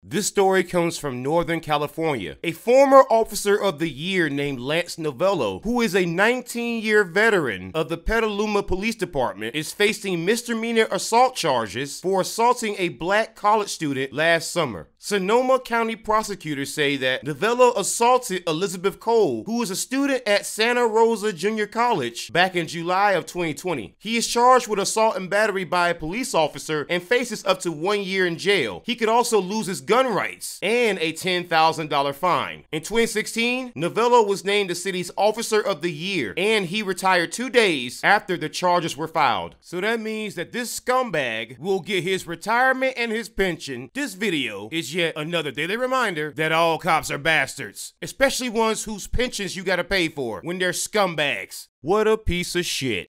This story comes from Northern California. A former officer of the year named Lance Novello, who is a 19 year veteran of the Petaluma Police Department, is facing misdemeanor assault charges for assaulting a black college student last summer. Sonoma County prosecutors say that Novello assaulted Elizabeth Cole, who was a student at Santa Rosa Junior College back in July of 2020. He is charged with assault and battery by a police officer and faces up to one year in jail. He could also lose his gun rights and a $10,000 fine. In 2016, Novello was named the city's Officer of the Year, and he retired two days after the charges were filed. So that means that this scumbag will get his retirement and his pension. This video is yet another daily reminder that all cops are bastards, especially ones whose pensions you gotta pay for when they're scumbags. What a piece of shit.